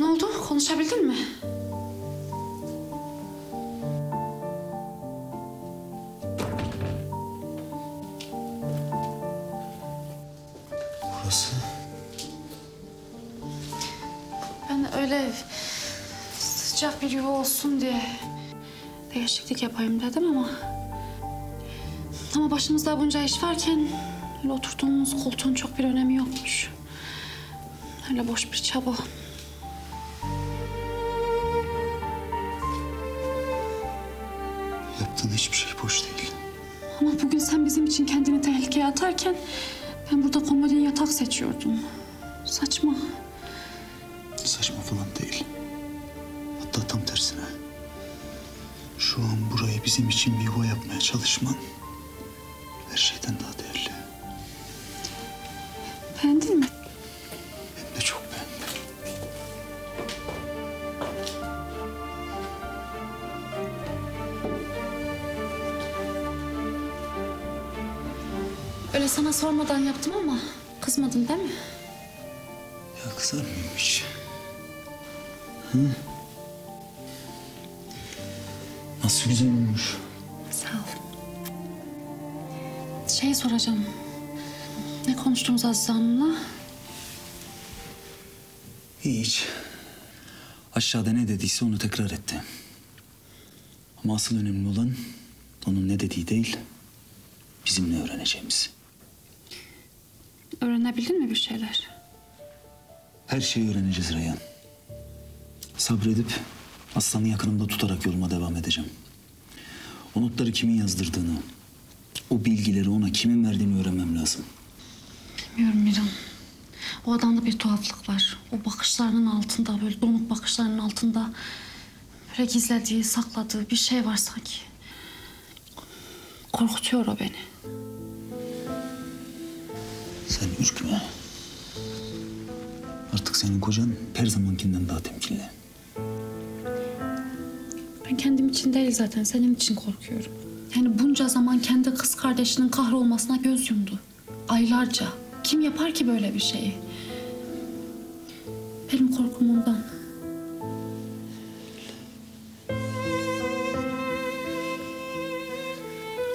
Ne oldu? Konuşabildin mi? Burası. Ben öyle sıcak bir yuva olsun diye değişiklik yapayım dedim ama... Ama başımızda bunca iş varken öyle oturduğumuz koltuğun çok bir önemi yokmuş. Öyle boş bir çaba. Yaptığın hiçbir şey boş değil. Ama bugün sen bizim için kendini tehlikeye atarken ben burada komodin yatak seçiyordum. Saçma. Saçma falan değil. Hatta tam tersine. Şu an burayı bizim için bir yuva yapmaya çalışman her şeyden daha Öyle sana sormadan yaptım ama kızmadın değil mi? Ya kızar mıyım hiç? Hı? Nasıl güzel olmuş. Sağ ol. Şey soracağım. Ne konuştunuz Aziz Hanım'la? Hiç. Aşağıda ne dediyse onu tekrar etti. Ama asıl önemli olan onun ne dediği değil, bizim ne öğreneceğimiz. Öğrenebildin mi bir şeyler? Her şeyi öğreneceğiz Reyhan. Sabredip aslanı yakınımda tutarak yoluma devam edeceğim. O notları kimin yazdırdığını, o bilgileri ona kimin verdiğini öğrenmem lazım. Bilmiyorum Miran. O adamda bir tuhaflık var. O bakışlarının altında, böyle donuk bakışlarının altında... ...böyle gizlediği, sakladığı bir şey var sanki. Korkutuyor o beni. Sen ürkme. Artık senin kocan her zamankinden daha temkinli. Ben kendim için değil zaten, senin için korkuyorum. Yani bunca zaman kendi kız kardeşinin kahrolmasına göz yumdu. Aylarca. Kim yapar ki böyle bir şeyi? Benim korkum ondan.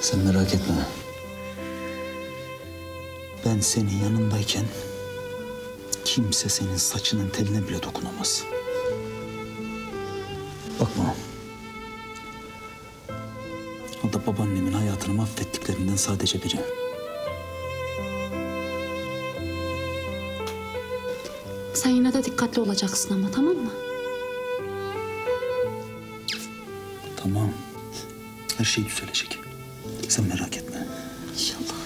Sen merak etme. Ben senin yanındayken kimse senin saçının teline bile dokunamaz. Bakma. O da babaannemin hayatını mahvettiklerinden sadece biri. Sen yine de dikkatli olacaksın ama tamam mı? Tamam. Her şey düzelecek. Sen merak etme. İnşallah.